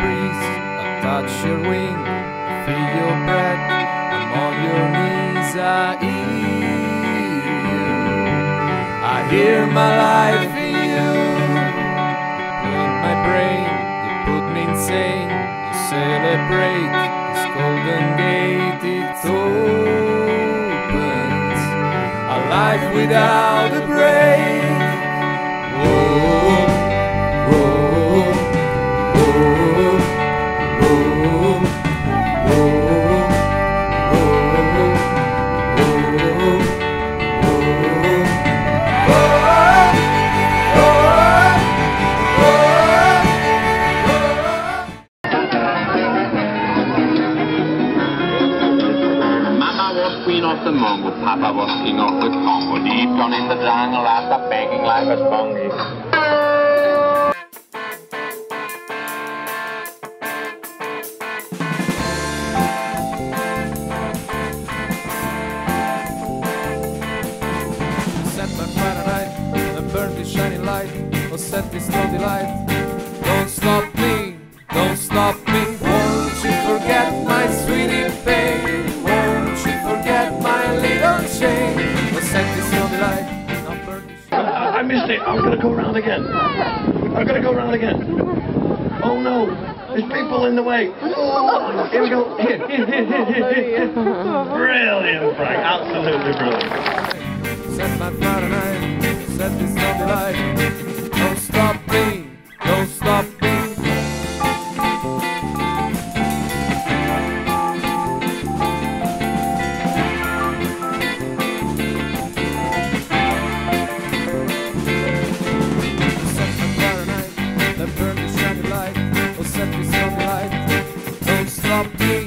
breeze, I touch your wing, I feel your breath. I'm on your knees, I hear you. I hear my life in you. You put in my brain, you put me insane. You celebrate this golden gate, it opens. A life without a break. Queen of the Mongo, Papa was king of the Congo. Deep down in the jungle, after begging like a spongy. Shining light. Or set this lonely light. Don't stop me, don't stop me. I missed it. Going to go round again. I'm to go round again. Oh no, there's people in the way. Oh, here we go. Here, here, here, here, here. Brilliant, Frank. Absolutely brilliant. up.